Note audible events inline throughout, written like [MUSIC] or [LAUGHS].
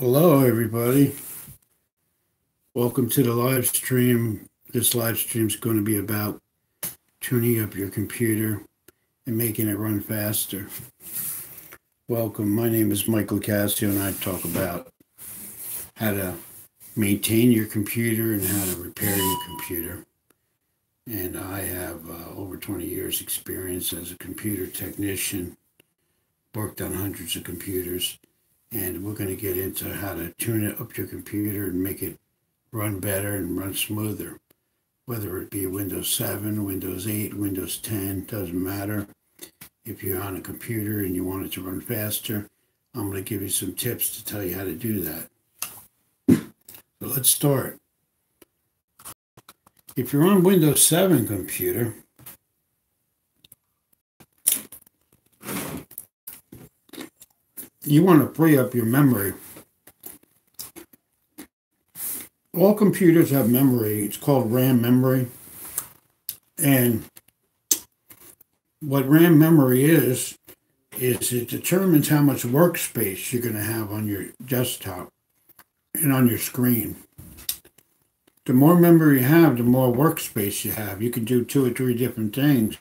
Hello, everybody. Welcome to the live stream. This live stream is going to be about tuning up your computer and making it run faster. Welcome. My name is Michael Locascio, and I talk about how to maintain your computer and how to repair your computer. And I have uh, over 20 years' experience as a computer technician, worked on hundreds of computers and we're going to get into how to tune it up your computer and make it run better and run smoother. Whether it be Windows 7, Windows 8, Windows 10, doesn't matter. If you're on a computer and you want it to run faster, I'm going to give you some tips to tell you how to do that. So let's start. If you're on Windows 7 computer, you want to free up your memory. All computers have memory. It's called RAM memory. And what RAM memory is, is it determines how much workspace you're going to have on your desktop and on your screen. The more memory you have, the more workspace you have. You can do two or three different things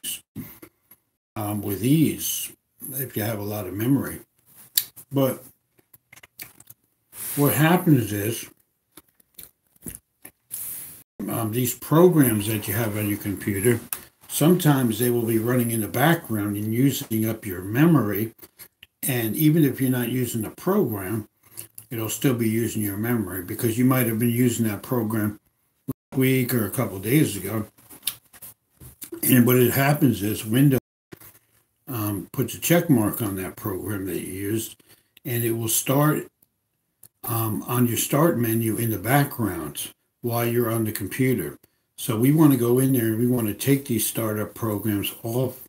um, with ease if you have a lot of memory. But what happens is um, these programs that you have on your computer, sometimes they will be running in the background and using up your memory. And even if you're not using the program, it'll still be using your memory because you might have been using that program a week or a couple days ago. And what it happens is Windows um, puts a check mark on that program that you used and it will start um, on your start menu in the background while you're on the computer. So we want to go in there and we want to take these startup programs off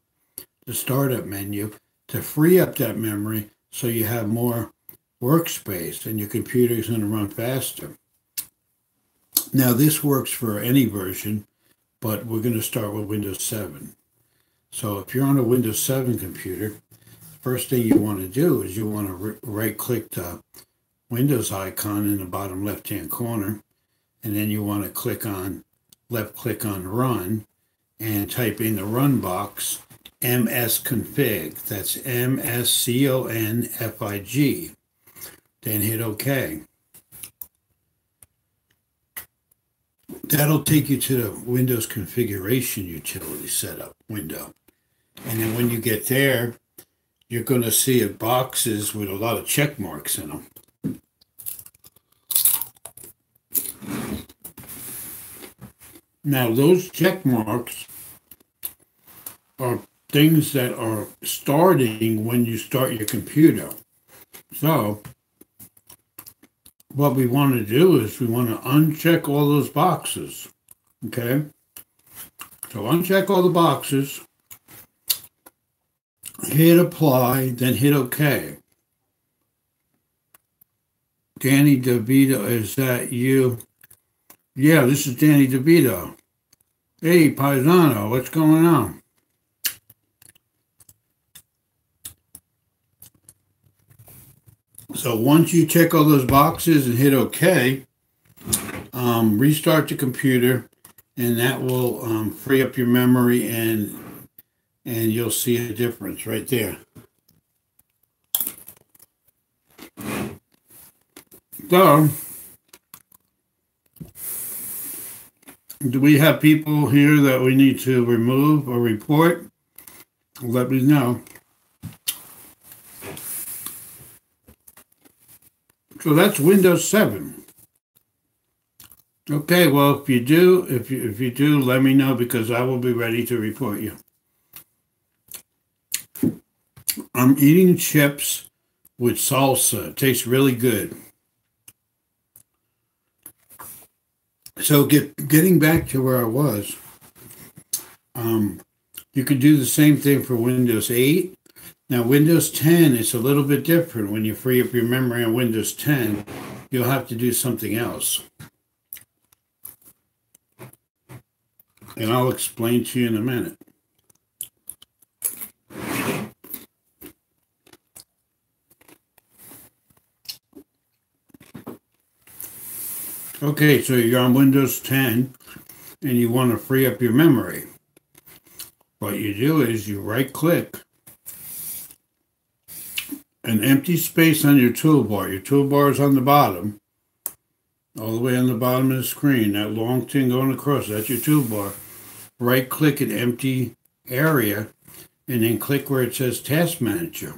the startup menu to free up that memory so you have more workspace and your computer is going to run faster. Now this works for any version, but we're going to start with Windows 7. So if you're on a Windows 7 computer, first thing you want to do is you want to right click the Windows icon in the bottom left hand corner and then you want to click on left click on run and type in the run box msconfig that's m-s-c-o-n-f-i-g then hit ok. That'll take you to the windows configuration utility setup window. And then when you get there you're going to see boxes with a lot of check marks in them. Now, those check marks are things that are starting when you start your computer. So, what we want to do is we want to uncheck all those boxes. Okay? So, uncheck all the boxes hit apply, then hit OK. Danny DeVito, is that you? Yeah, this is Danny DeVito. Hey, Paisano, what's going on? So once you check all those boxes and hit OK, um, restart the computer, and that will um, free up your memory and and you'll see a difference right there. So, do we have people here that we need to remove or report? Let me know. So that's Windows 7. Okay, well, if you do, if you, if you do, let me know because I will be ready to report you. I'm eating chips with salsa. It tastes really good. So get getting back to where I was, um, you could do the same thing for Windows 8. Now Windows 10 is a little bit different. When you free up your memory on Windows 10, you'll have to do something else. And I'll explain to you in a minute. Okay, so you're on Windows 10 and you want to free up your memory. What you do is you right click an empty space on your toolbar. Your toolbar is on the bottom, all the way on the bottom of the screen. That long thing going across, that's your toolbar. Right click an empty area and then click where it says Task Manager.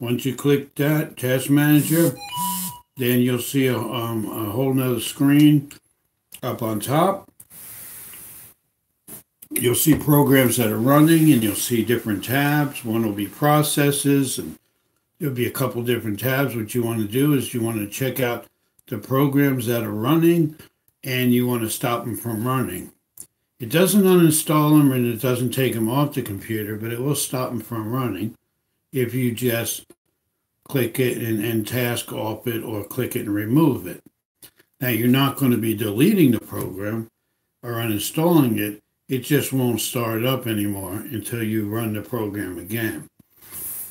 Once you click that, Task Manager, then you'll see a, um, a whole nother screen up on top. You'll see programs that are running and you'll see different tabs. One will be processes and there'll be a couple different tabs. What you want to do is you want to check out the programs that are running and you want to stop them from running. It doesn't uninstall them and it doesn't take them off the computer, but it will stop them from running if you just click it and, and task off it or click it and remove it. Now, you're not going to be deleting the program or uninstalling it. It just won't start up anymore until you run the program again.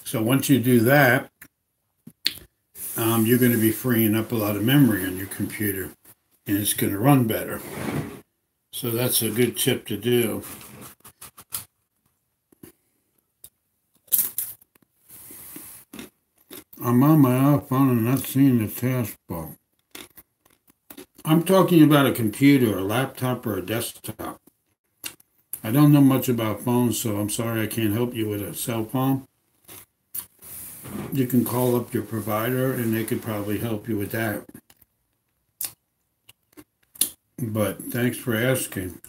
So once you do that, um, you're going to be freeing up a lot of memory on your computer and it's going to run better. So that's a good tip to do. I'm on my iPhone and not seeing the taskbar. I'm talking about a computer, a laptop, or a desktop. I don't know much about phones, so I'm sorry I can't help you with a cell phone. You can call up your provider and they could probably help you with that. But thanks for asking.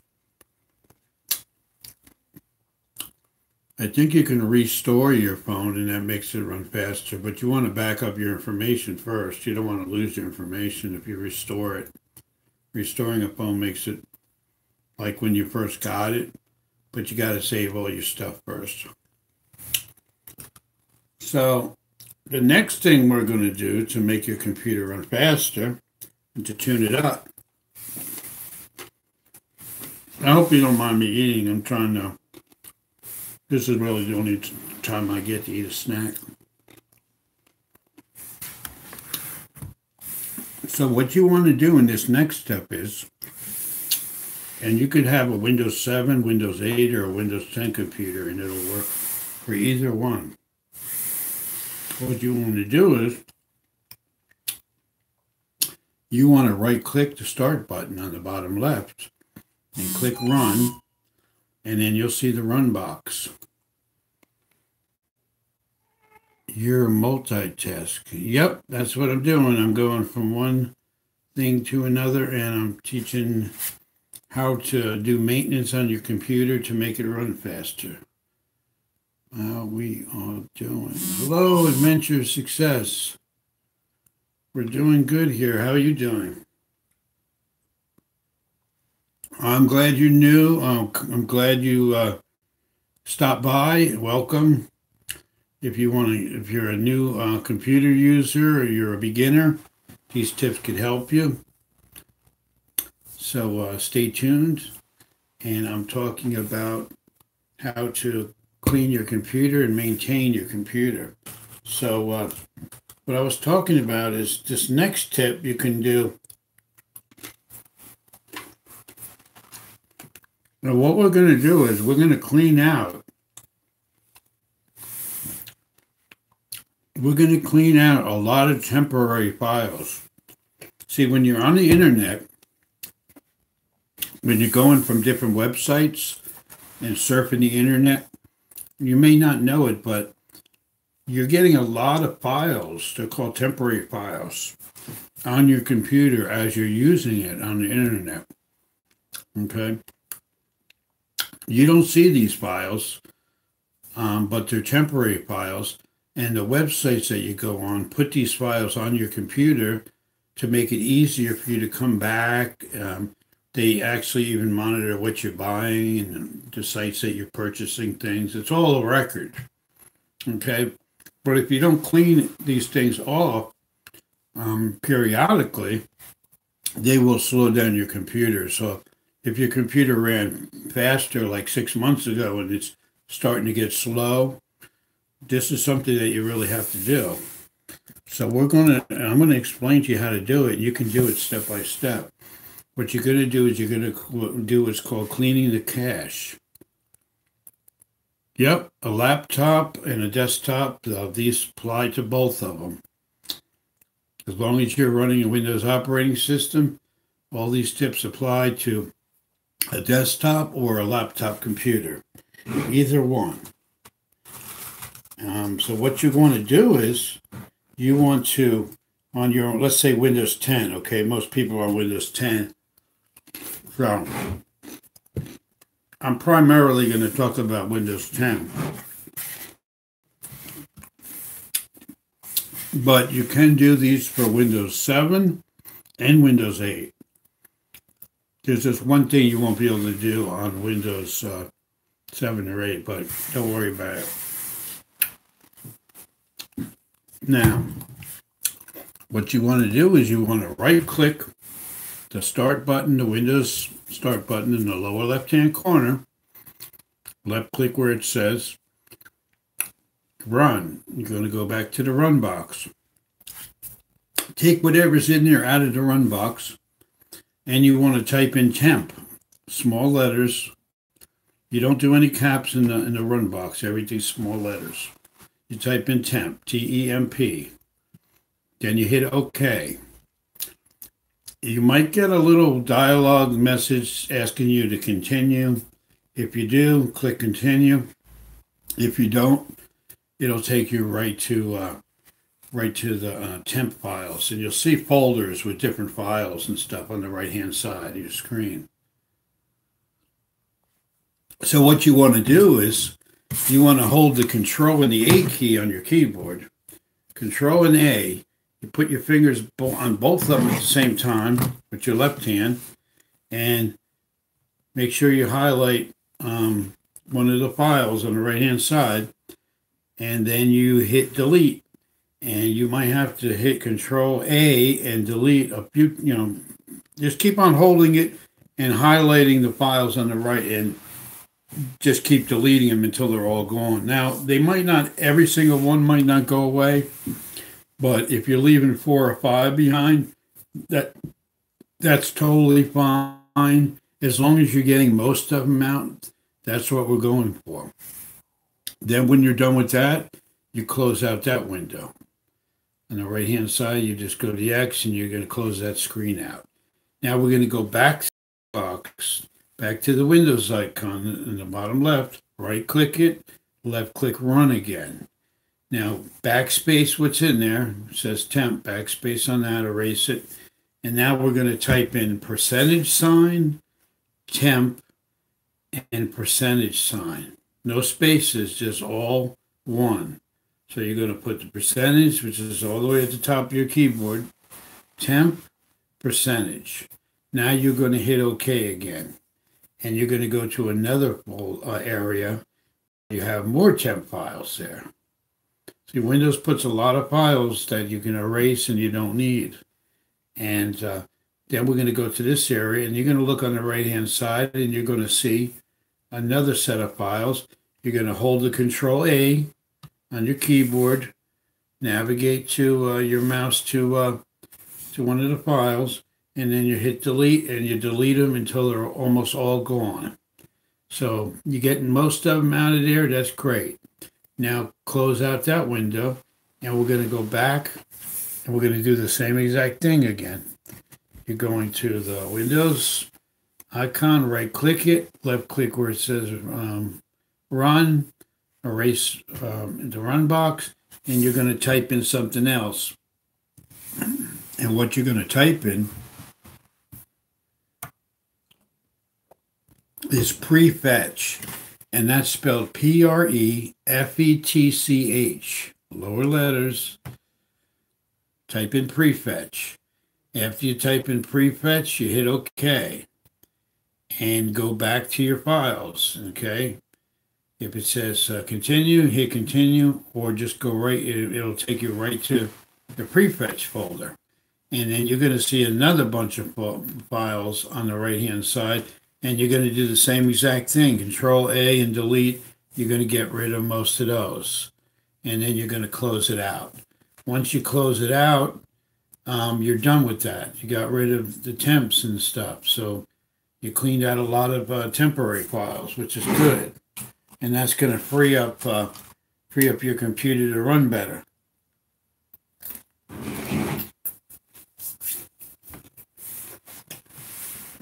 I think you can restore your phone and that makes it run faster, but you want to back up your information first. You don't want to lose your information if you restore it. Restoring a phone makes it like when you first got it, but you got to save all your stuff first. So the next thing we're going to do to make your computer run faster and to tune it up I hope you don't mind me eating. I'm trying to. This is really the only time I get to eat a snack. So what you want to do in this next step is, and you could have a Windows 7, Windows 8, or a Windows 10 computer, and it'll work for either one. What you want to do is, you want to right click the start button on the bottom left and click run and then you'll see the run box. You're multitask. Yep, that's what I'm doing. I'm going from one thing to another and I'm teaching how to do maintenance on your computer to make it run faster. How we are doing. Hello, Adventure Success. We're doing good here. How are you doing? I'm glad you're new. Um, I'm glad you uh, stopped by. Welcome. If you want to, if you're a new uh, computer user or you're a beginner, these tips could help you. So uh, stay tuned. And I'm talking about how to clean your computer and maintain your computer. So uh, what I was talking about is this next tip you can do Now, what we're going to do is we're going to clean out. We're going to clean out a lot of temporary files. See, when you're on the internet, when you're going from different websites and surfing the internet, you may not know it, but you're getting a lot of files. They're called temporary files on your computer as you're using it on the internet. Okay. You don't see these files, um, but they're temporary files. And the websites that you go on put these files on your computer to make it easier for you to come back. Um, they actually even monitor what you're buying and the sites that you're purchasing things. It's all a record. Okay. But if you don't clean these things off um, periodically, they will slow down your computer. So if your computer ran faster like six months ago and it's starting to get slow, this is something that you really have to do. So we're gonna, I'm gonna explain to you how to do it. You can do it step by step. What you're gonna do is you're gonna do what's called cleaning the cache. Yep, a laptop and a desktop, uh, these apply to both of them. As long as you're running a Windows operating system, all these tips apply to a desktop or a laptop computer, either one. Um, so what you want to do is you want to, on your, let's say Windows 10, okay, most people are Windows 10. So I'm primarily going to talk about Windows 10. But you can do these for Windows 7 and Windows 8. There's just one thing you won't be able to do on Windows uh, 7 or 8, but don't worry about it. Now, what you want to do is you want to right click the start button, the Windows start button in the lower left hand corner. Left click where it says run. You're going to go back to the run box. Take whatever's in there out of the run box and you want to type in temp, small letters. You don't do any caps in the in the run box. Everything's small letters. You type in temp, T E M P. Then you hit OK. You might get a little dialogue message asking you to continue. If you do, click continue. If you don't, it'll take you right to uh, right to the uh, temp files, and you'll see folders with different files and stuff on the right hand side of your screen. So what you want to do is you want to hold the control and the A key on your keyboard. Control and A. You put your fingers on both of them at the same time with your left hand and make sure you highlight um, one of the files on the right hand side and then you hit delete and you might have to hit control A and delete a few, you know, just keep on holding it and highlighting the files on the right and just keep deleting them until they're all gone. Now, they might not, every single one might not go away, but if you're leaving four or five behind, that that's totally fine. As long as you're getting most of them out, that's what we're going for. Then when you're done with that, you close out that window. On the right hand side, you just go to the X and you're going to close that screen out. Now we're going to go back to the box back to the Windows icon in the bottom left, right click it, left click run again. Now backspace what's in there, says temp, backspace on that, erase it. And now we're going to type in percentage sign, temp, and percentage sign. No spaces, just all one. So you're going to put the percentage, which is all the way at the top of your keyboard, temp, percentage. Now you're going to hit OK again and you're going to go to another uh, area, you have more temp files there. See, Windows puts a lot of files that you can erase and you don't need. And uh, then we're going to go to this area, and you're going to look on the right-hand side, and you're going to see another set of files. You're going to hold the Control A on your keyboard, navigate to uh, your mouse to uh, to one of the files, and then you hit delete and you delete them until they're almost all gone. So you're getting most of them out of there. That's great. Now close out that window and we're going to go back and we're going to do the same exact thing again. You're going to the Windows icon, right click it, left click where it says um, run, erase um, the run box, and you're going to type in something else. And what you're going to type in is prefetch, and that's spelled P R E F E T C H, lower letters. Type in prefetch. After you type in prefetch, you hit OK and go back to your files. Okay. If it says uh, continue, hit continue, or just go right, it, it'll take you right to the prefetch folder. And then you're going to see another bunch of files on the right hand side and you're going to do the same exact thing control a and delete you're going to get rid of most of those and then you're going to close it out once you close it out, um, you're done with that. You got rid of the temps and stuff. So you cleaned out a lot of uh, temporary files, which is good, and that's going to free up uh, free up your computer to run better.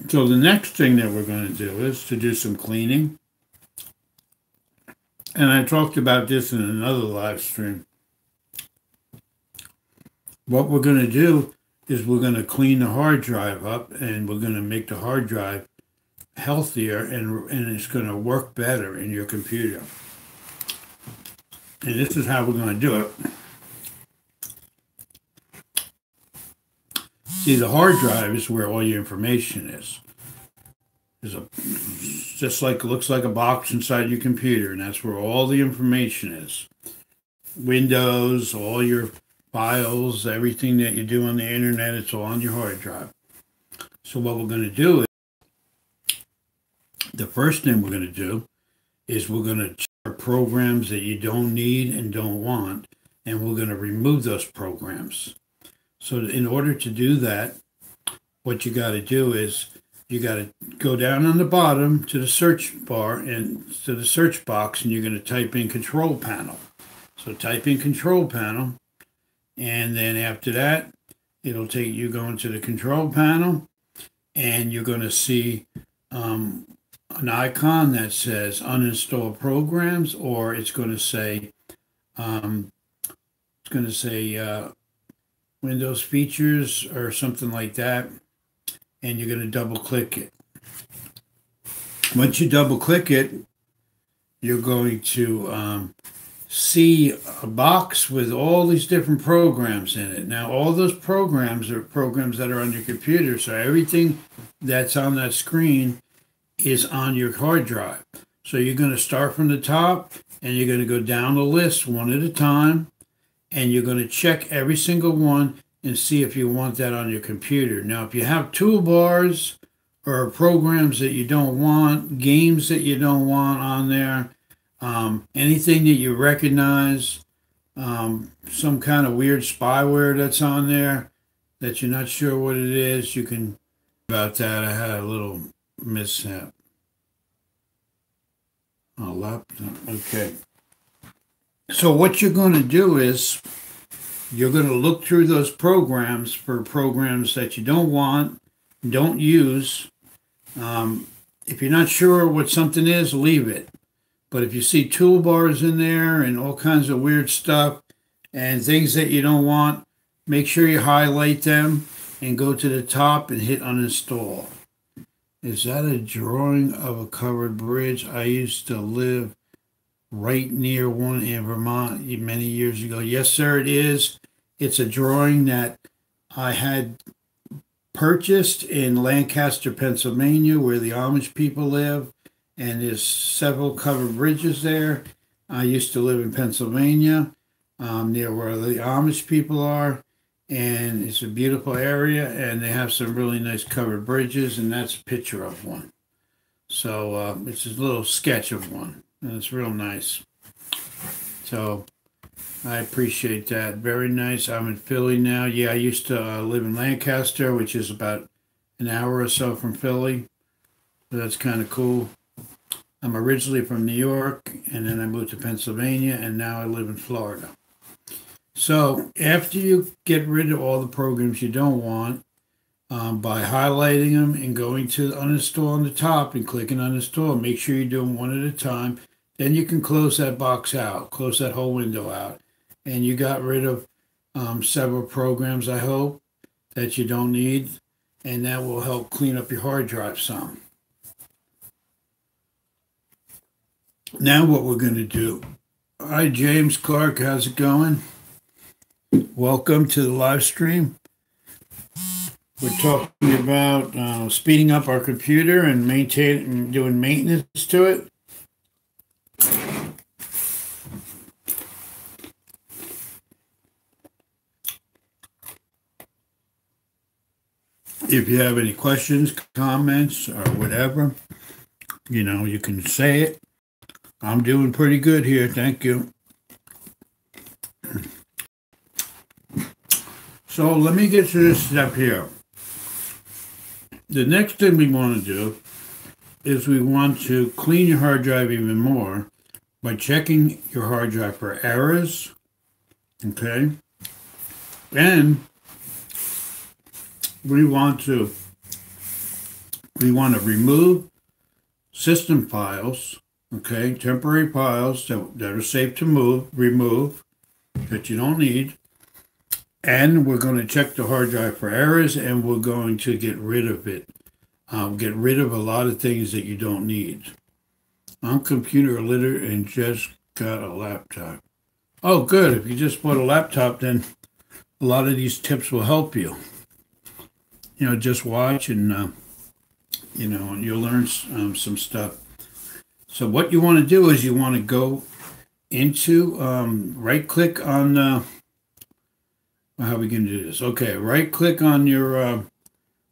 So the next thing that we're going to do is to do some cleaning. And I talked about this in another live stream. What we're going to do is we're going to clean the hard drive up and we're going to make the hard drive healthier and, and it's going to work better in your computer. And this is how we're going to do it. See, the hard drive is where all your information is. There's a just like looks like a box inside your computer, and that's where all the information is. Windows, all your files, everything that you do on the internet, it's all on your hard drive. So what we're going to do is the first thing we're going to do is we're going to check programs that you don't need and don't want, and we're going to remove those programs. So in order to do that, what you got to do is you got to go down on the bottom to the search bar and to the search box, and you're going to type in control panel. So type in control panel, and then after that, it'll take you going to the control panel, and you're going to see um, an icon that says uninstall programs, or it's going to say um, it's going to say uh, Windows features or something like that, and you're going to double click it. Once you double click it, you're going to um, see a box with all these different programs in it. Now, all those programs are programs that are on your computer, so everything that's on that screen is on your hard drive. So you're going to start from the top and you're going to go down the list one at a time and you're going to check every single one and see if you want that on your computer. Now, if you have toolbars or programs that you don't want, games that you don't want on there, um, anything that you recognize, um, some kind of weird spyware that's on there that you're not sure what it is, you can. About that, I had a little mishap. Oh, laptop. Okay. So what you're going to do is you're going to look through those programs for programs that you don't want, don't use. Um, if you're not sure what something is, leave it. But if you see toolbars in there and all kinds of weird stuff and things that you don't want, make sure you highlight them and go to the top and hit uninstall. Is that a drawing of a covered bridge? I used to live right near one in Vermont many years ago. Yes, sir, it is. It's a drawing that I had purchased in Lancaster, Pennsylvania, where the Amish people live, and there's several covered bridges there. I used to live in Pennsylvania, um, near where the Amish people are, and it's a beautiful area, and they have some really nice covered bridges, and that's a picture of one. So uh, it's a little sketch of one and it's real nice. So I appreciate that. Very nice. I'm in Philly now. Yeah, I used to uh, live in Lancaster, which is about an hour or so from Philly. So that's kind of cool. I'm originally from New York, and then I moved to Pennsylvania, and now I live in Florida. So after you get rid of all the programs you don't want, um, by highlighting them and going to uninstall on the top and clicking uninstall, make sure you do them one at a time. Then you can close that box out, close that whole window out. And you got rid of um, several programs, I hope, that you don't need. And that will help clean up your hard drive some. Now what we're going to do. Hi, James Clark. How's it going? Welcome to the live stream. We're talking about uh, speeding up our computer and maintaining, doing maintenance to it. If you have any questions, comments, or whatever, you know, you can say it. I'm doing pretty good here. Thank you. So let me get to this step here. The next thing we want to do is we want to clean your hard drive even more by checking your hard drive for errors, okay? And we want to we want to remove system files, okay, temporary files that, that are safe to move, remove, that you don't need. And we're going to check the hard drive for errors and we're going to get rid of it. Um, get rid of a lot of things that you don't need. I'm computer literate and just got a laptop. Oh, good. If you just bought a laptop, then a lot of these tips will help you. You know, just watch and, uh, you know, and you'll learn um, some stuff. So what you want to do is you want to go into um, right click on uh, how are we going to do this? Okay, right click on your uh,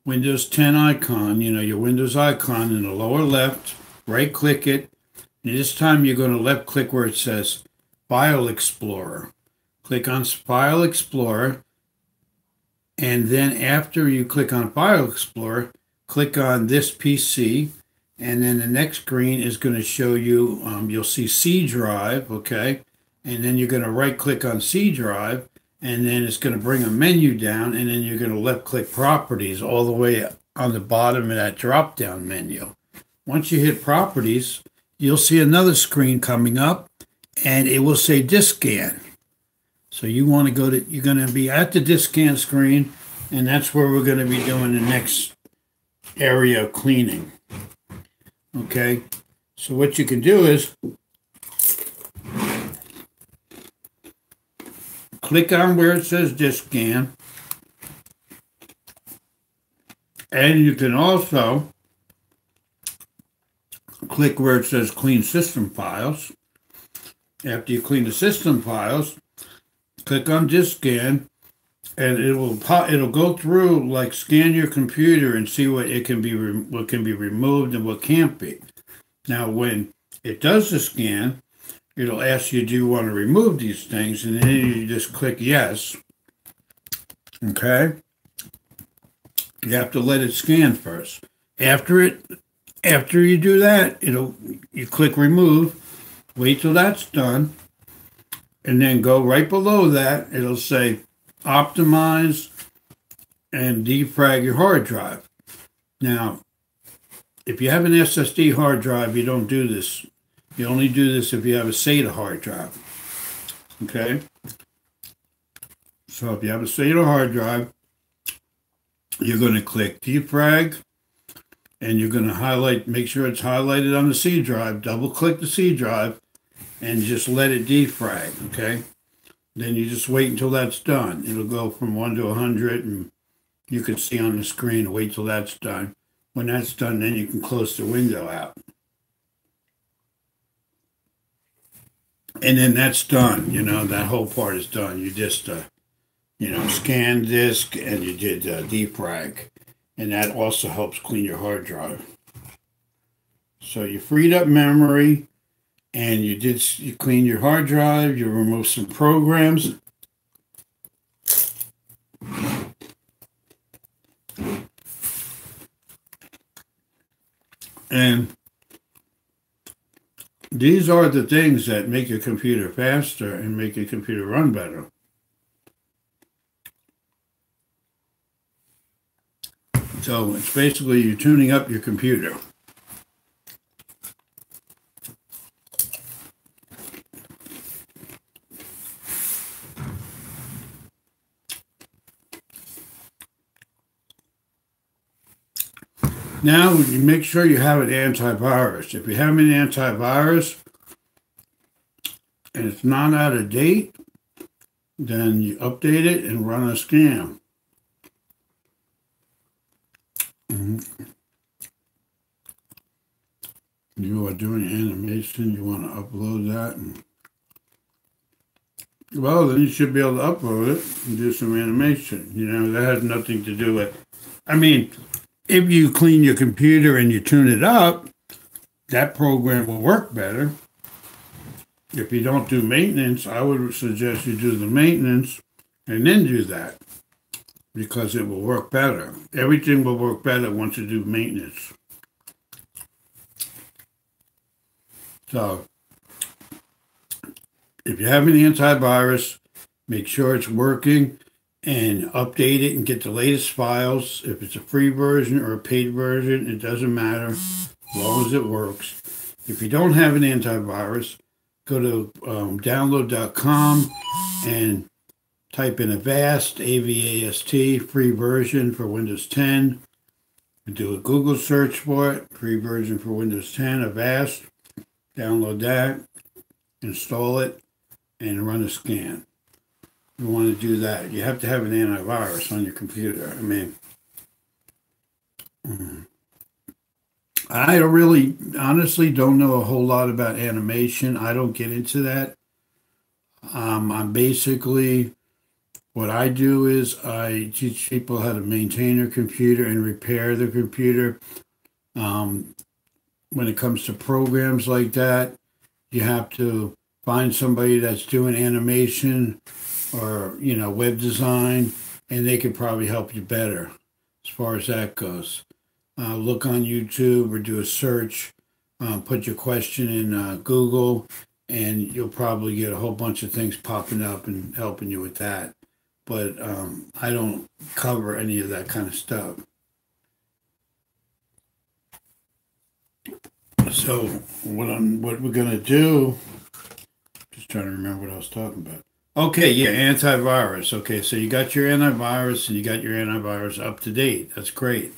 Windows 10 icon, you know, your Windows icon in the lower left, right click it. And this time you're going to left click where it says File Explorer. Click on File Explorer. And then after you click on File Explorer, click on this PC and then the next screen is going to show you, um, you'll see C drive, okay? And then you're going to right click on C drive, and then it's going to bring a menu down, and then you're going to left click properties all the way on the bottom of that drop down menu. Once you hit properties, you'll see another screen coming up, and it will say disk scan. So you want to go to, you're going to be at the scan screen, and that's where we're going to be doing the next area of cleaning. Okay, so what you can do is click on where it says scan, and you can also click where it says clean system files. After you clean the system files, click on disk scan and it will pop, it'll go through like scan your computer and see what it can be what can be removed and what can't be. Now, when it does the scan, it'll ask you, do you want to remove these things? And then you just click yes. Okay. You have to let it scan first. After it, after you do that, it'll you click remove. Wait till that's done, and then go right below that. It'll say optimize and defrag your hard drive. Now, if you have an SSD hard drive, you don't do this. You only do this if you have a SATA hard drive. Okay? So if you have a SATA hard drive, you're going to click defrag and you're going to highlight, make sure it's highlighted on the C drive, double click the C drive and just let it defrag. Okay? Then you just wait until that's done. It'll go from 1 to 100, and you can see on the screen, wait till that's done. When that's done, then you can close the window out. And then that's done, you know, that whole part is done. You just, uh, you know, scan disk and you did uh, defrag. And that also helps clean your hard drive. So you freed up memory and you did you clean your hard drive, you remove some programs. And these are the things that make your computer faster and make your computer run better. So it's basically you're tuning up your computer. Now you make sure you have an antivirus. If you have an antivirus and it's not out of date, then you update it and run a scan. Mm-hmm. You are doing animation, you want to upload that. Well, then you should be able to upload it and do some animation. You know, that has nothing to do with, I mean, if you clean your computer and you tune it up, that program will work better. If you don't do maintenance, I would suggest you do the maintenance and then do that. because it will work better. Everything will work better once you do maintenance. So, if you have an antivirus, make sure it's working and update it and get the latest files. If it's a free version or a paid version, it doesn't matter as long as it works. If you don't have an antivirus, go to um, download.com and type in Avast, A-V-A-S-T, free version for Windows 10. Do a Google search for it, free version for Windows 10, Avast. Download that, install it, and run a scan. You want to do that. You have to have an antivirus on your computer. I mean, mm. I really, honestly, don't know a whole lot about animation. I don't get into that. Um, I'm basically, what I do is I teach people how to maintain their computer and repair their computer. Um, when it comes to programs like that, you have to find somebody that's doing animation or, you know, web design, and they could probably help you better as far as that goes uh, look on YouTube or do a search, um, put your question in uh, Google, and you'll probably get a whole bunch of things popping up and helping you with that. But um, I don't cover any of that kind of stuff. So what I'm what we're gonna do? Just trying to remember what I was talking about. Okay, yeah, antivirus. Okay, so you got your antivirus and you got your antivirus up to date. That's great.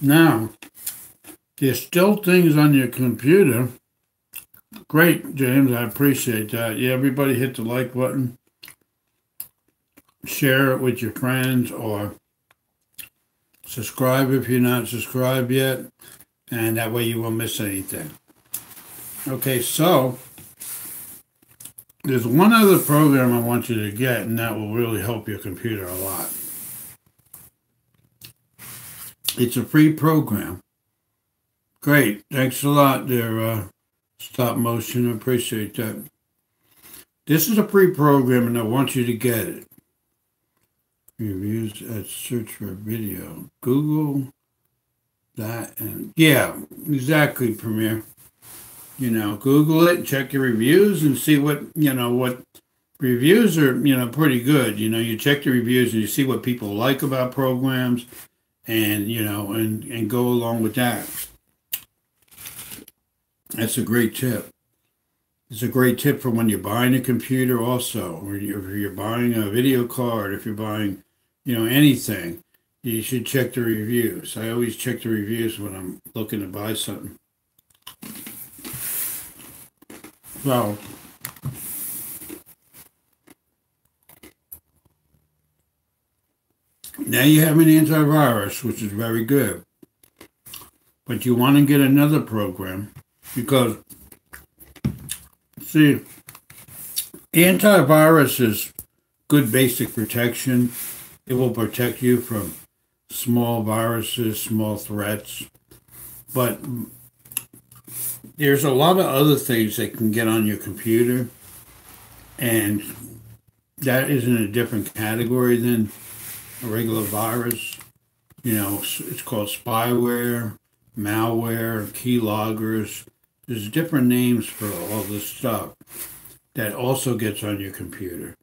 Now, there's still things on your computer. Great, James. I appreciate that. Yeah, everybody hit the like button. Share it with your friends or subscribe if you're not subscribed yet. And that way you won't miss anything. Okay, so there's one other program I want you to get, and that will really help your computer a lot. It's a free program. Great. Thanks a lot there, uh, Stop Motion. I appreciate that. This is a free program and I want you to get it. Reviews at search for video. Google that and yeah, exactly, Premiere. You know, Google it, check your reviews and see what, you know, what reviews are, you know, pretty good. You know, you check the reviews and you see what people like about programs and you know and and go along with that. That's a great tip. It's a great tip for when you're buying a computer also or if you're buying a video card if you're buying you know anything you should check the reviews. I always check the reviews when i'm looking to buy something so Now you have an antivirus, which is very good. But you want to get another program because, see, antivirus is good basic protection. It will protect you from small viruses, small threats. But there's a lot of other things that can get on your computer, and that is in a different category than a regular virus. You know, it's called spyware, malware, keyloggers. There's different names for all this stuff that also gets on your computer.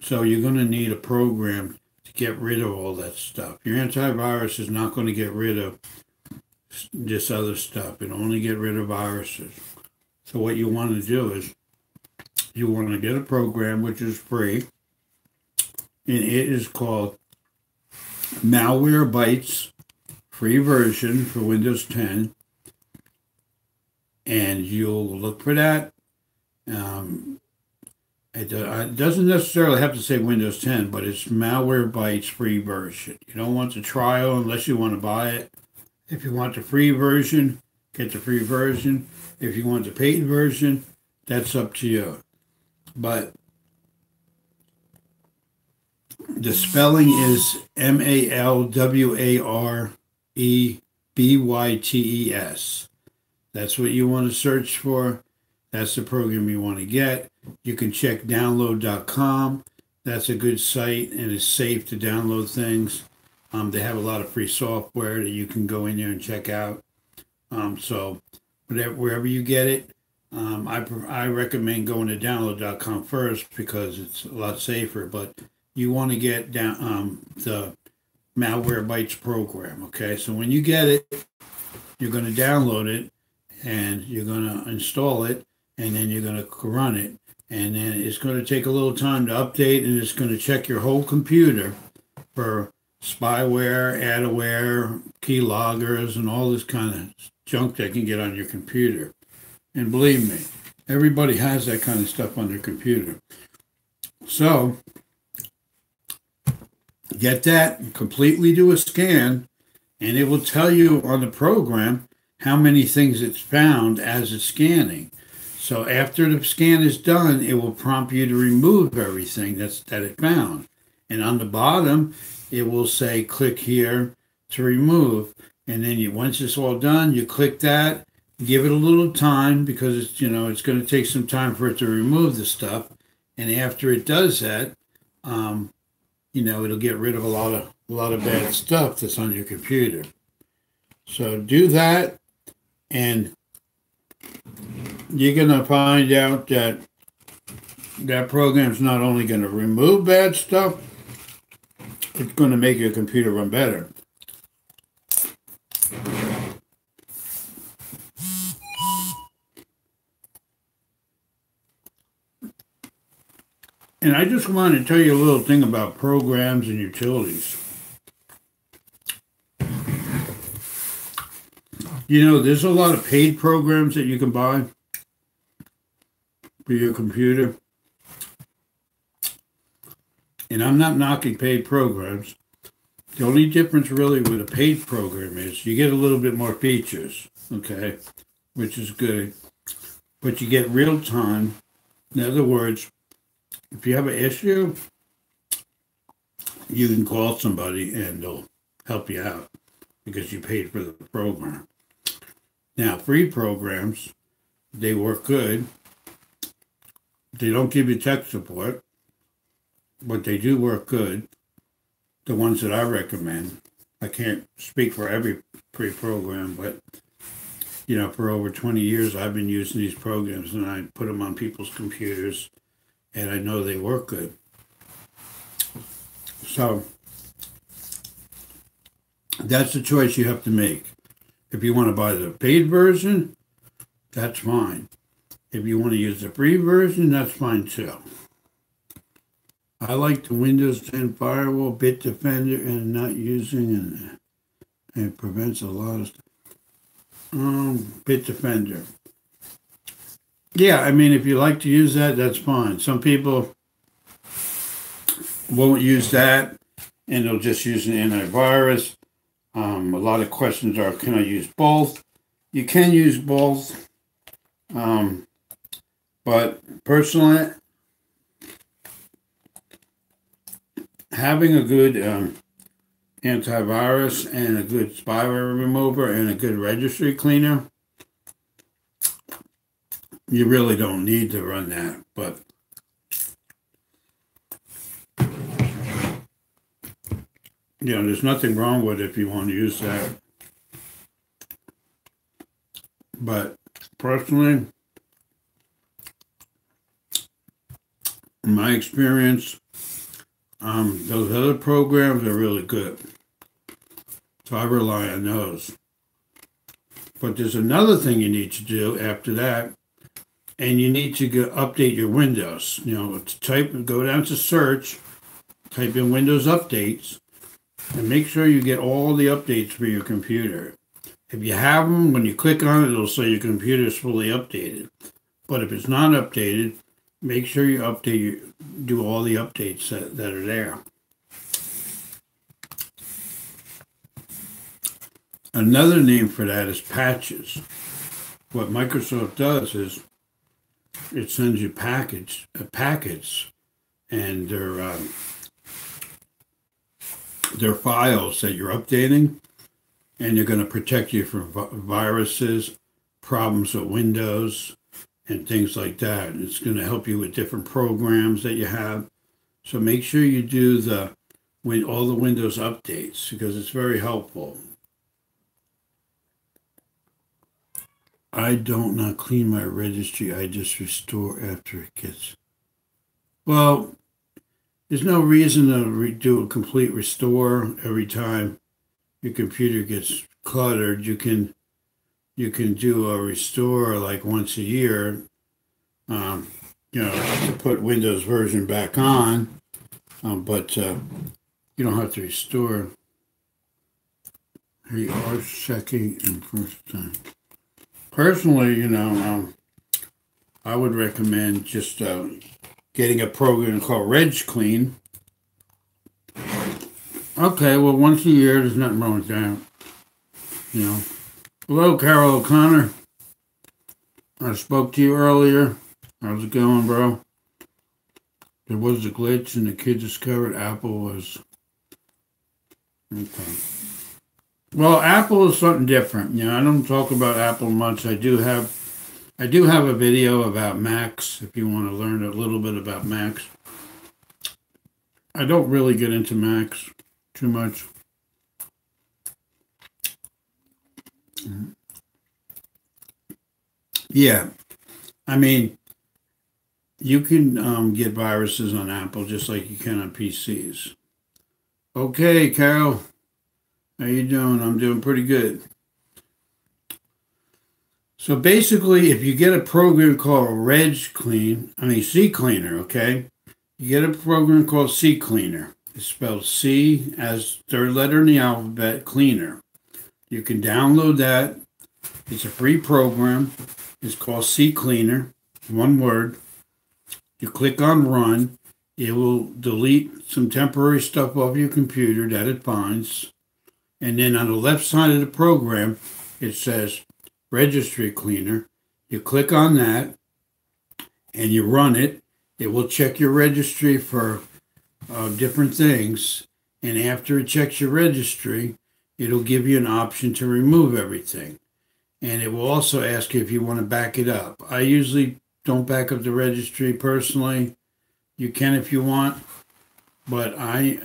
So you're going to need a program to get rid of all that stuff. Your antivirus is not going to get rid of this other stuff. It only get rid of viruses. So what you want to do is you want to get a program which is free, and it is called Malware Malwarebytes, free version for Windows 10. And you'll look for that. Um, it, uh, doesn't necessarily have to say Windows 10, but it's Malware Malwarebytes free version. You don't want the trial unless you want to buy it. If you want the free version, get the free version. If you want the paid version, that's up to you. But the spelling is M A L W A R E B Y T E S. That's what you want to search for. That's the program you want to get. You can check download.com. That's a good site and it's safe to download things. Um, they have a lot of free software that you can go in there and check out. Um, so, whatever, wherever you get it, um, I, I recommend going to download.com first because it's a lot safer. But you want to get down um, the Malwarebytes program. Okay, so when you get it, you're going to download it and you're going to install it and then you're going to run it. And then it's going to take a little time to update and it's going to check your whole computer for spyware, adware, keyloggers, and all this kind of junk that can get on your computer. And believe me, everybody has that kind of stuff on their computer. So get that, completely do a scan, and it will tell you on the program how many things it's found as it's scanning. So after the scan is done, it will prompt you to remove everything that's that it found. And on the bottom, it will say click here to remove. And then you once it's all done, you click that, give it a little time because it's you know it's going to take some time for it to remove the stuff. And after it does that, um, you know it'll get rid of a lot of a lot of bad stuff that's on your computer. So do that, and you're going to find out that that program is not only going to remove bad stuff, it's going to make your computer run better. And I just want to tell you a little thing about programs and utilities. You know, there's a lot of paid programs that you can buy for your computer. And I'm not knocking paid programs. The only difference really with a paid program is you get a little bit more features, okay, which is good. But you get real time. In other words, if you have an issue, you can call somebody and they'll help you out because you paid for the program. Now, free programs, they work good. They don't give you tech support, but they do work good. The ones that I recommend. I can't speak for every pre program, but you know, for over 20 years, I've been using these programs and I put them on people's computers and I know they work good. So that's the choice you have to make. If you want to buy the paid version, that's fine. If you want to use the free version, that's fine too. I like the Windows 10 firewall, Bitdefender, and not using it. It prevents a lot of stuff. Um. Yeah, I mean, if you like to use that, that's fine. Some people won't use that and they'll just use an antivirus. Um, a lot of questions are can I use both? You can use both. Um, but personally, having a good um, antivirus and a good spyware remover and a good registry cleaner, you really don't need to run that. But you know, there's nothing wrong with it if you want to use that. But personally, in my experience, um, those other programs are really good. So I rely on those. But there's another thing you need to do after that, and you need to go update your Windows. You know, type go down to search, type in Windows updates, and make sure you get all the updates for your computer. If you have them, when you click on it, it'll say your computer is fully updated. But if it's not updated, make sure you update, do all the updates that, that are there. Another name for that is patches. What Microsoft does is it sends you package uh, packets and they're uh, they're files that you're updating and they're going to protect you from viruses, problems with Windows, and things like that. It's going to help you with different programs that you have. So make sure you do the when all the Windows updates because it's very helpful. I don't not clean my registry. I just restore after it gets. Well, there's no reason to do a complete restore every time your computer gets cluttered. You can you can do a restore like once a year. Um, you know, to put Windows version back on, um, but uh, you don't have to restore. You are checking in first time. Personally, you know, um, I would recommend just uh, getting a program called Reg Clean. Okay, well, once a year, there's nothing wrong with that. You know. Hello, Carol O'Connor. I spoke to you earlier. How's it going, bro? There was a glitch, and the kid discovered Apple was. Okay. Well, Apple is something different. You know, I don't talk about Apple much. I do have, I do have a video about Macs. If you want to learn a little bit about Macs, I don't really get into Macs too much. Yeah, I mean, you can um, get viruses on Apple just like you can on PCs. Okay, Carol. How you doing? I'm doing pretty good. So basically, if you get a program called Reg Clean, I mean CCleaner, okay, you get a program called CCleaner. It's spelled C as third letter in the alphabet, cleaner. You can download that. It's a free program. It's called CCleaner, one word. You click on Run. It will delete some temporary stuff off your computer that it finds. And then on the left side of the program, it says Registry Cleaner. You click on that and you run it. It will check your registry for uh, different things. And after it checks your registry, it'll give you an option to remove everything. And it will also ask you if you want to back it up. I usually don't back up the registry personally. You can if you want, but I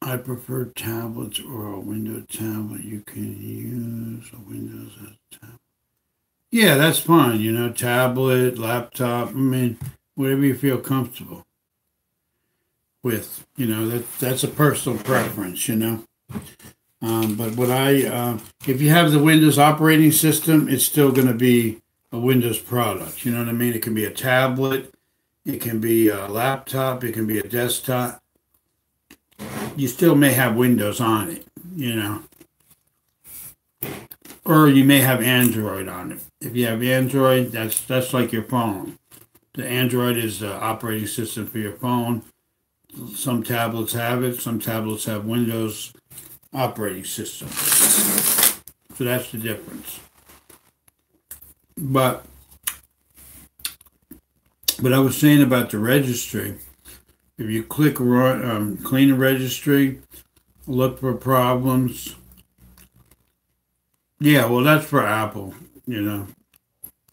I prefer tablets or a Windows tablet. You can use a Windows as a tablet. Yeah, that's fine. You know, tablet, laptop. I mean, whatever you feel comfortable with. You know, that that's a personal preference. You know. Um, but what I, uh, if you have the Windows operating system, it's still going to be a Windows product. You know what I mean? It can be a tablet, it can be a laptop, it can be a desktop you still may have Windows on it, you know. Or you may have Android on it. If you have Android, that's that's like your phone. The Android is the operating system for your phone. Some tablets have it, some tablets have Windows operating system. So that's the difference. But but I was saying about the registry, if you click um, clean the registry, look for problems. Yeah, well, that's for Apple, you know.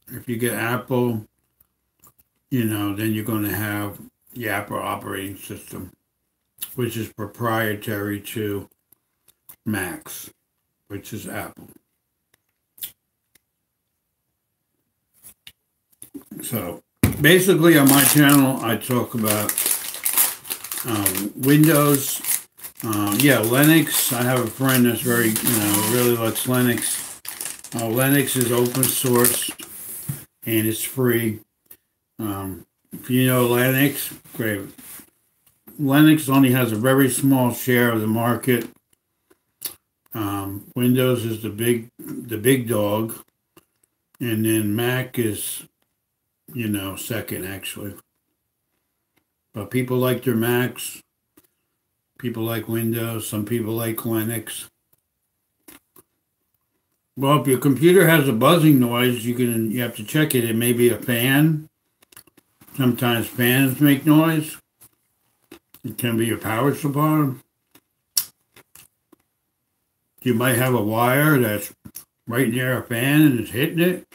If you get Apple, you know, then you're going to have the Apple operating system, which is proprietary to Macs, which is Apple. So basically on my channel, I talk about um, Windows, um, yeah, Linux. I have a friend that's very, you know, really likes Linux. Uh, Linux is open source and it's free. Um, if you know Linux, great. Linux only has a very small share of the market. Um, Windows is the big, the big dog, and then Mac is, you know, second actually. But people like their Macs. People like Windows. Some people like Linux. Well, if your computer has a buzzing noise, you can you have to check it. It may be a fan. Sometimes fans make noise. It can be a power supply. You might have a wire that's right near a fan and it's hitting it.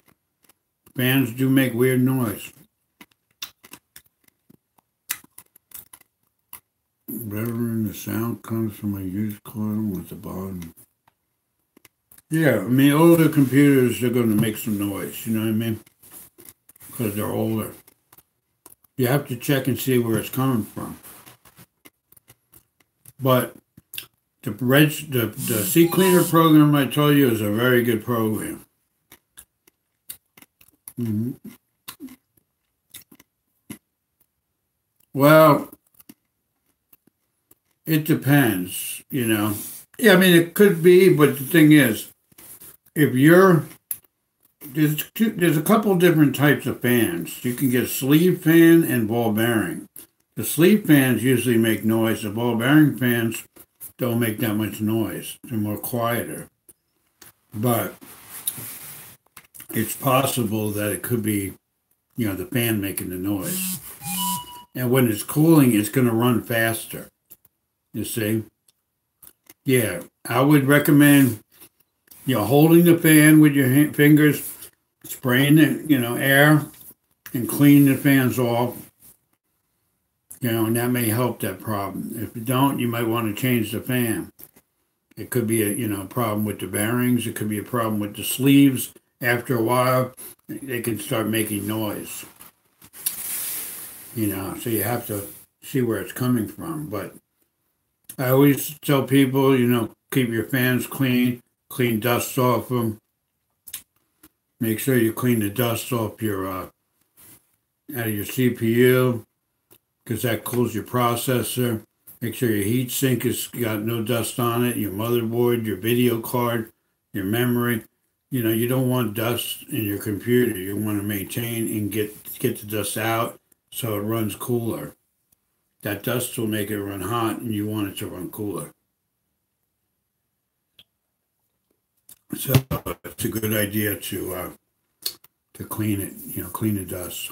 fans do make weird noise. Reverend, the sound comes from a used column with the bottom. Yeah, I mean, older computers are going to make some noise, you know what I mean? Because they're older. You have to check and see where it's coming from. But the reg, the, the CCleaner program I told you is a very good program. Mm-hmm. Well, it depends, you know. Yeah, I mean, it could be, but the thing is, if you're there's two, there's a couple different types of fans. You can get sleeve fan and ball bearing. The sleeve fans usually make noise. The ball bearing fans don't make that much noise. They're more quieter. But it's possible that it could be, you know, the fan making the noise. And when it's cooling, it's going to run faster. You see? Yeah, I would recommend, you know, holding the fan with your fingers, spraying the, you know, air, and cleaning the fans off. You know, and that may help that problem. If you don't, you might want to change the fan. It could be a, you know, problem with the bearings. It could be a problem with the sleeves. After a while, they can start making noise. You know, so you have to see where it's coming from. But I always tell people, you know, keep your fans clean, clean dust off them. Make sure you clean the dust off your uh, out of your CPU because that cools your processor. Make sure your heat sink has got no dust on it, your motherboard, your video card, your memory. You know, you don't want dust in your computer. You want to maintain and get get the dust out so it runs cooler that dust will make it run hot and you want it to run cooler. So it's a good idea to uh, to clean it, you know, clean the dust.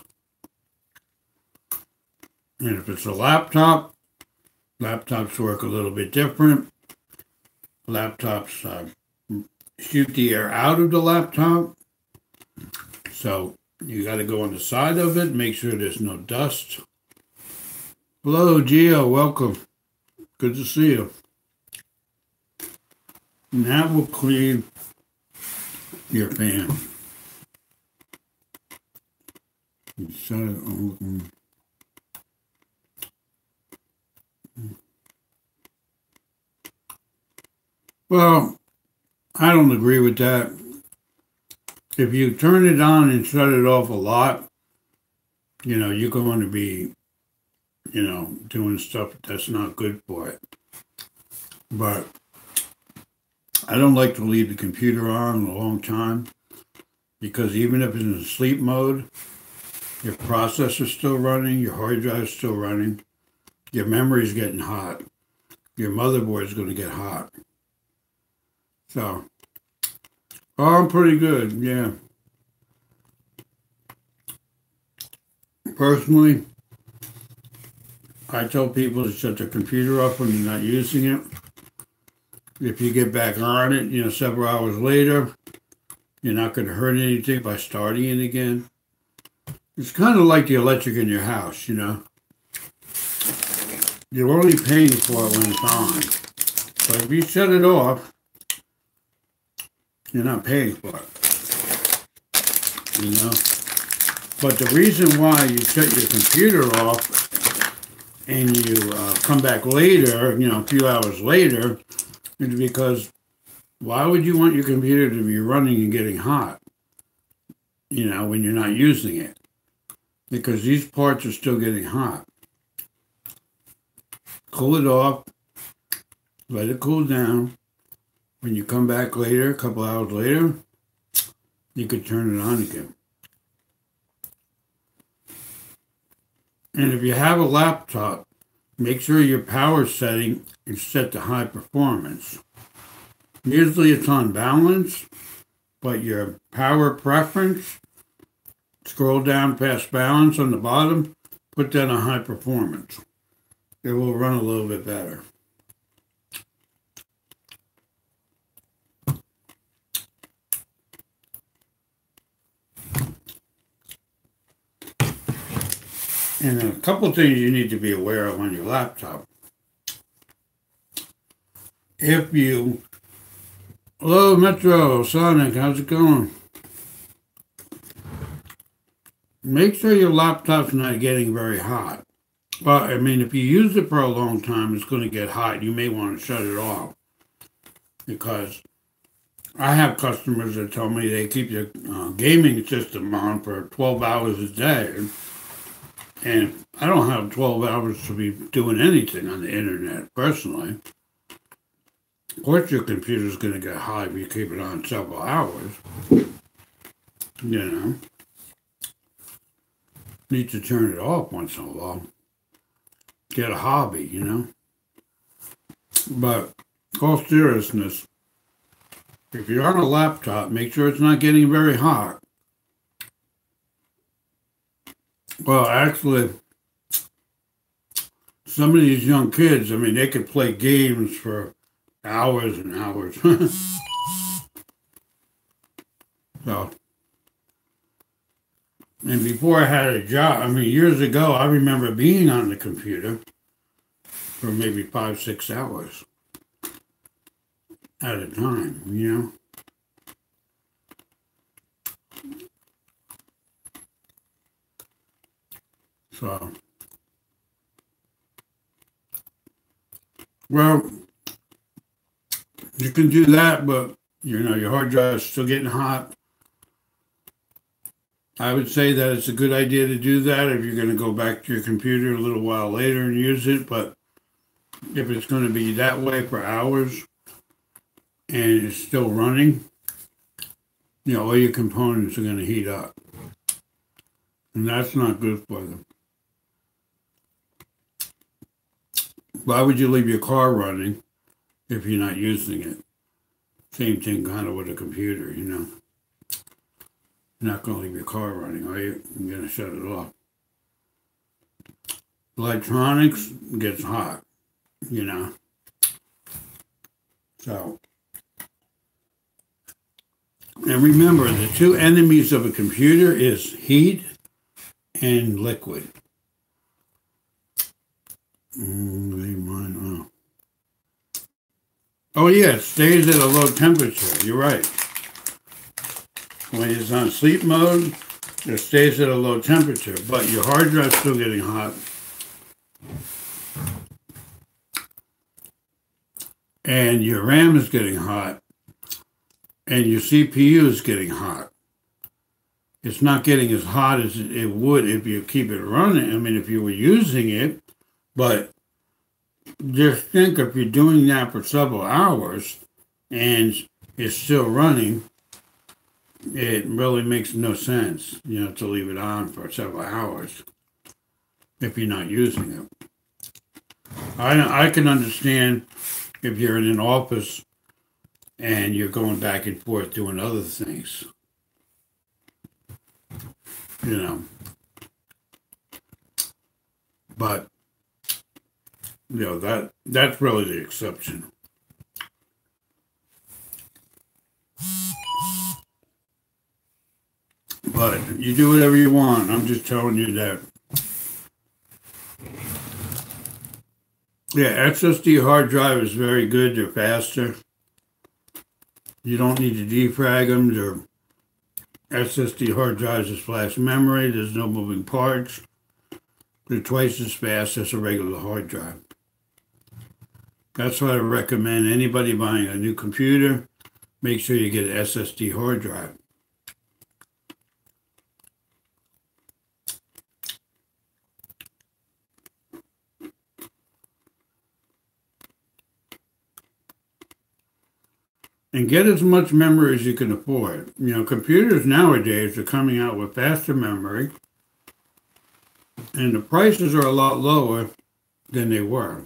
And if it's a laptop, laptops work a little bit different. Laptops uh, shoot the air out of the laptop. So you got to go on the side of it, make sure there's no dust. Hello, Gio. Welcome. Good to see you. And that will clean your fan. Well, I don't agree with that. If you turn it on and shut it off a lot, you know, you're going to be you know, doing stuff that's not good for it. But I don't like to leave the computer on a long time because even if it's in sleep mode, your processor's still running, your hard drive's still running, your memory's getting hot, your motherboard's going to get hot. So, oh, I'm pretty good, yeah. Personally, I tell people to shut their computer off when you're not using it. If you get back on it, you know, several hours later, you're not going to hurt anything by starting it again. It's kind of like the electric in your house, you know. You're only paying for it when it's on. But if you shut it off, you're not paying for it. You know? But the reason why you shut your computer off and you uh, come back later, you know, a few hours later, is because why would you want your computer to be running and getting hot, you know, when you're not using it? Because these parts are still getting hot. Cool it off, let it cool down. When you come back later, a couple hours later, you could turn it on again. And if you have a laptop, make sure your power setting is set to high performance. Usually it's on balance, but your power preference, scroll down past balance on the bottom, put that on high performance. It will run a little bit better. And a couple things you need to be aware of on your laptop. If you, hello Metro Sonic, how's it going? Make sure your laptop's not getting very hot. Well, I mean, if you use it for a long time, it's going to get hot. You may want to shut it off because I have customers that tell me they keep their uh, gaming system on for 12 hours a day. And I don't have 12 hours to be doing anything on the internet personally. Of course, your computer's going to get hot if you keep it on several hours. You know, need to turn it off once in a while. Get a hobby, you know. But all seriousness, if you're on a laptop, make sure it's not getting very hot. Well, actually, some of these young kids, I mean, they could play games for hours and hours. [LAUGHS] so, and before I had a job, I mean, years ago, I remember being on the computer for maybe five, six hours at a time, you know? So, well, you can do that, but you know your hard drive is still getting hot. I would say that it's a good idea to do that if you're going to go back to your computer a little while later and use it. But if it's going to be that way for hours, and it's still running, you know, all your components are going to heat up. And that's not good for them. Why would you leave your car running if you're not using it? Same thing kind of with a computer, you know. You're not going to leave your car running, are you? You're going to shut it off. Electronics gets hot, you know. So and remember, the two enemies of a computer is heat and liquid. Mm, oh yeah, it stays at a low temperature. You're right. When it's on sleep mode, it stays at a low temperature, but your hard drive's still getting hot. And your RAM is getting hot and your CPU is getting hot. It's not getting as hot as it would if you keep it running. I mean, if you were using it, but just think if you're doing that for several hours and it's still running, it really makes no sense, you know, to leave it on for several hours if you're not using it. I, I can understand if you're in an office and you're going back and forth doing other things. You know. But you know that that's really the exception. But you do whatever you want. I'm just telling you that. Yeah, SSD hard drive is very good. They're faster. You don't need to defrag them. They're SSD hard drives with flash memory. There's no moving parts. They're twice as fast as a regular hard drive. That's why I recommend anybody buying a new computer, make sure you get an SSD hard drive. and get as much memory as you can afford. You know, computers nowadays are coming out with faster memory, and the prices are a lot lower than they were.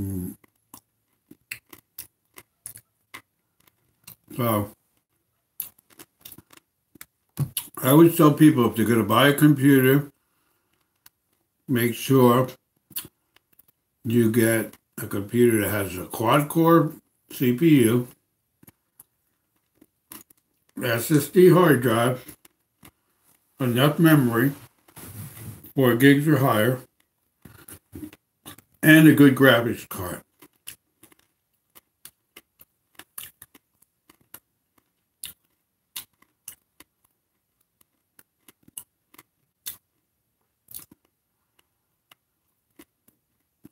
Mm. So, I always tell people if they're going to buy a computer, make sure you get a computer that has a quad core CPU, SSD hard drive, enough memory, four gigs or higher, and a good graphics card.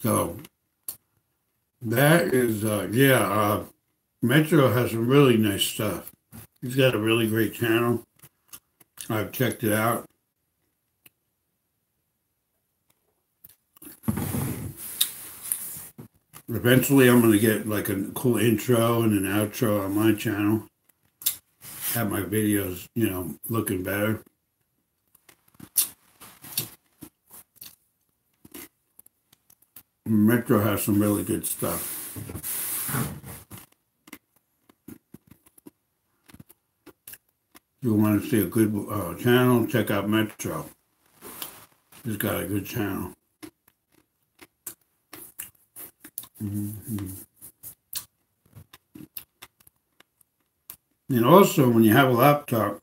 So that is, uh, yeah, uh, Metro has some really nice stuff. He's got a really great channel. I've checked it out. Eventually, I'm going to get like a cool intro and an outro on my channel. Have my videos, you know, looking better. Metro has some really good stuff. You want to see a good uh, channel, check out Metro. He's got a good channel. Mm -hmm. And also, when you have a laptop,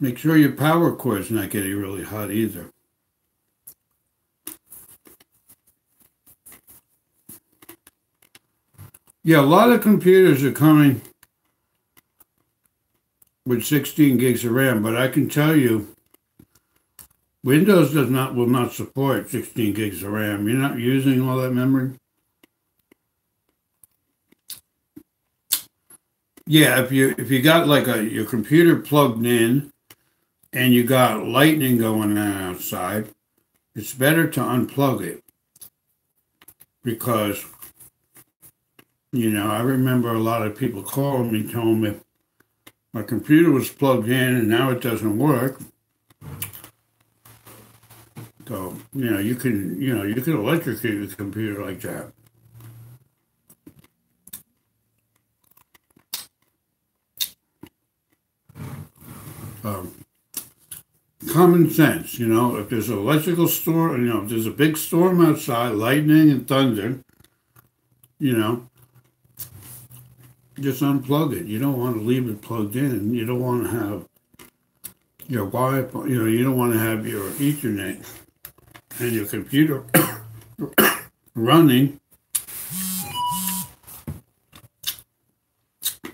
make sure your power cord's not getting really hot either. Yeah, a lot of computers are coming with 16 gigs of RAM, but I can tell you, Windows does not will not support 16 gigs of RAM. You're not using all that memory. Yeah, if you if you got like a your computer plugged in and you got lightning going on outside, it's better to unplug it because you know, I remember a lot of people calling me, telling me my computer was plugged in and now it doesn't work. So, you know, you can, you know, you can electrocute a computer like that. Um, common sense, you know, if there's an electrical storm, you know, if there's a big storm outside, lightning and thunder, you know, just unplug it. You don't want to leave it plugged in. You don't want to have your Wi-Fi, you know, you don't want to have your Ethernet and your computer running.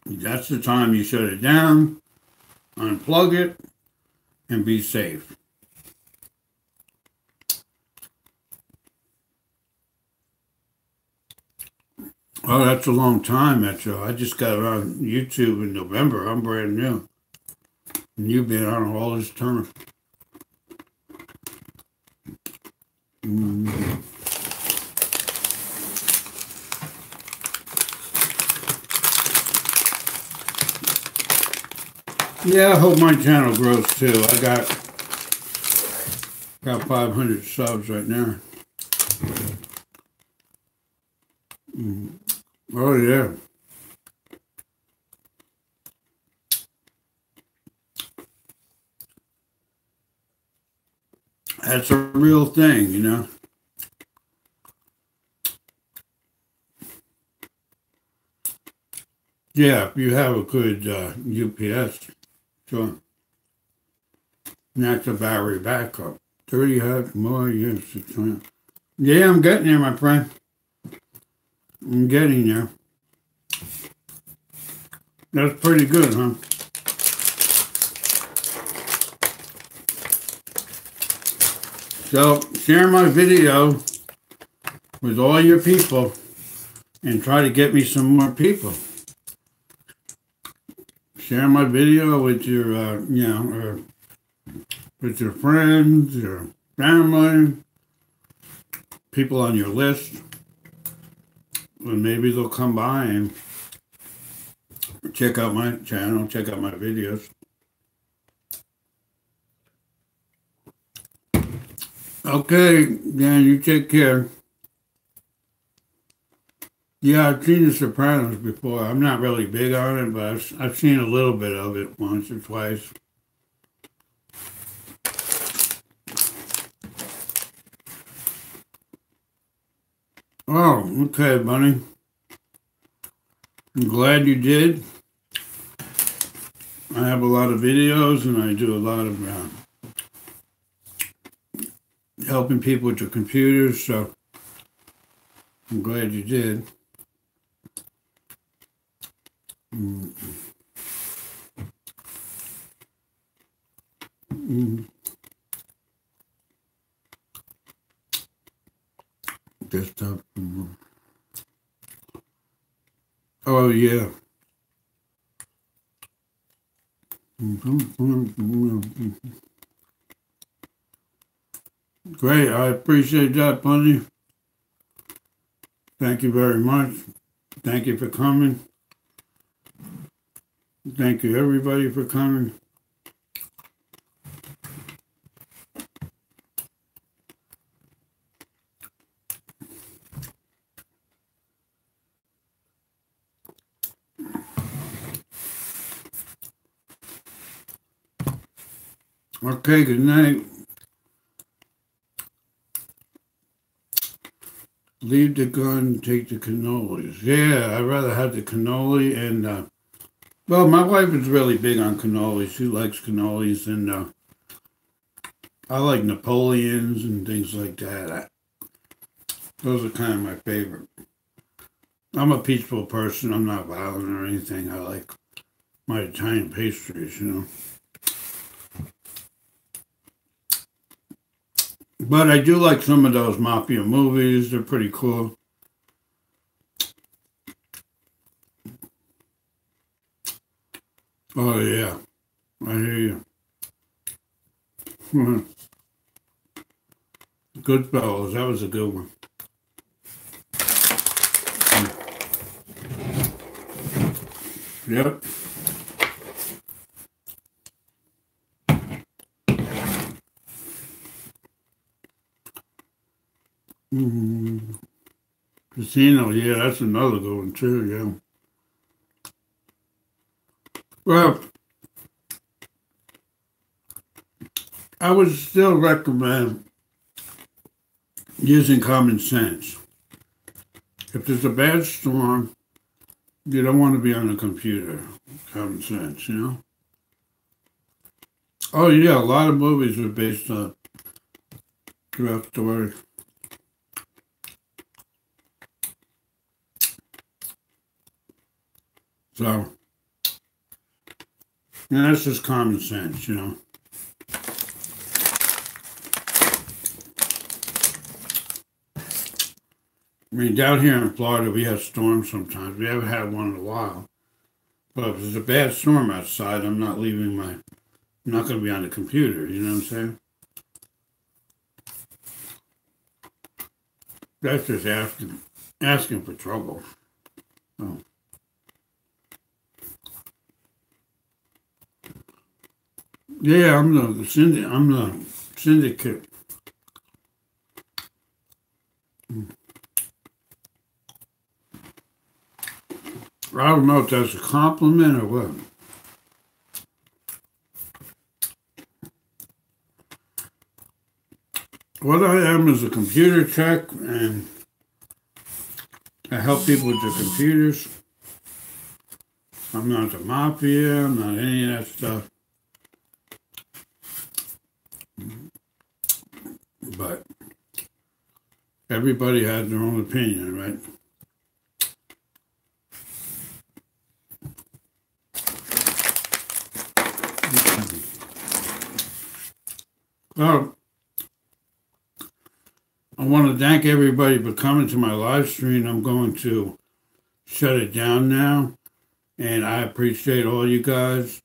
That's the time you shut it down, unplug it, and be safe. Oh, that's a long time, Metro. I just got on YouTube in November. I'm brand new. And you've been on all this time. Mm. Yeah, I hope my channel grows too. I got got 500 subs right now. Mm. Oh, yeah. That's a real thing, you know. Yeah, if you have a good uh, UPS, sure. That's a battery backup. 30 hertz, more, yes. Yeah, I'm getting there, my friend. I'm getting there. That's pretty good, huh? So, share my video with all your people and try to get me some more people. Share my video with your, uh, you know, or with your friends, your family, people on your list and maybe they'll come by and check out my channel, check out my videos. Okay, Dan, you take care. Yeah, I've seen The Sopranos before. I'm not really big on it, but I've, I've seen a little bit of it once or twice. Oh, okay, Bunny. I'm glad you did. I have a lot of videos and I do a lot of uh, helping people with their computers, so I'm glad you did. Mm. Mm. Desktop. Mm. Oh, yeah. Great. I appreciate that, Bunny. Thank you very much. Thank you for coming. Thank you, everybody, for coming. Okay, good night. Leave the gun, take the cannolis. Yeah, I'd rather have the cannoli and, uh, well, my wife is really big on cannolis. She likes cannolis and, uh, I like Napoleons and things like that. I, those are kind of my favorite. I'm a peaceful person. I'm not violent or anything. I like my Italian pastries, you know. But I do like some of those mafia movies. They're pretty cool. Oh, yeah. I hear you. Hmm. Goodfellas, that was a good one. Hmm. Yep. Mm-hmm. Casino, yeah, that's another good one too, yeah. Well, I would still recommend using common sense. If there's a bad storm, you don't want to be on a computer. Common sense, you know? Oh, yeah, a lot of movies are based on true story. So, yeah, that's just common sense, you know. I mean, down here in Florida, we have storms sometimes. We haven't had one in a while. But if there's a bad storm outside, I'm not leaving my, I'm not going to be on the computer, you know what I'm saying? That's just asking, asking for trouble. Oh. Yeah, I'm the, syndicate. I'm the syndicate. I don't know if that's a compliment or what. What I am is a computer tech, and I help people with their computers. I'm not the mafia, I'm not any of that stuff. but everybody has their own opinion, right? Well, I want to thank everybody for coming to my live stream. I'm going to shut it down now. And I appreciate all you guys.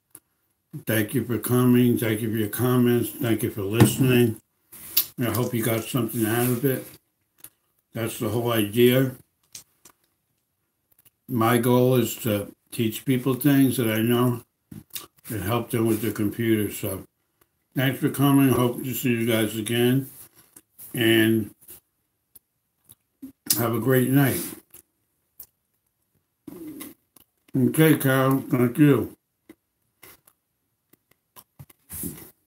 Thank you for coming. Thank you for your comments. Thank you for listening. I hope you got something out of it. That's the whole idea. My goal is to teach people things that I know and help them with their computers. So thanks for coming. Hope to see you guys again. And have a great night. Okay, Carol. Thank you.